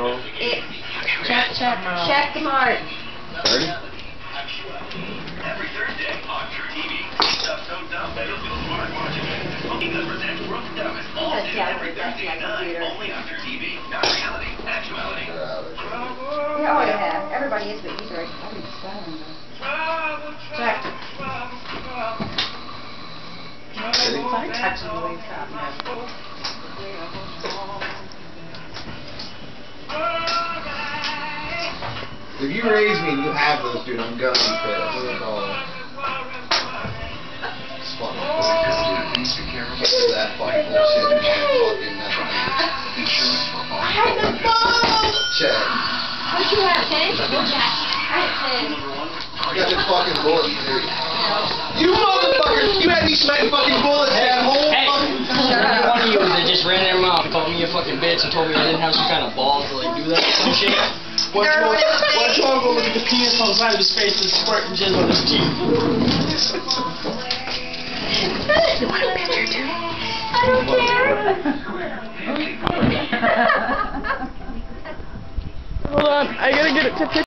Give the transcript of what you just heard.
little. It, check, check, check the mark. Ready? Every Thursday TV. Every Thursday my at 9. Only on truTV. Not reality. Actuality. Yeah, oh yeah, everybody is, but he's right. I think it's better Check. I touch. If you raise me and you have those, dude, I'm gonna be pissed. Oh. It's funny. This is that fucking bullshit. Fucking I had the phone! Check. What you have, ten? Yeah, I had ten. I got the fucking bullets, dude. You motherfucker! You had me sweating fucking bullets that whole Hey, fucking every one of you that just ran their mouth and called me a fucking bitch and told me I didn't have some kind of balls to like do that or some shit. Why don't you why don't you all go look at the penis on the side of his face and squirting jizz on his teeth? You want a picture too? I don't care. Hold on, I gotta get it to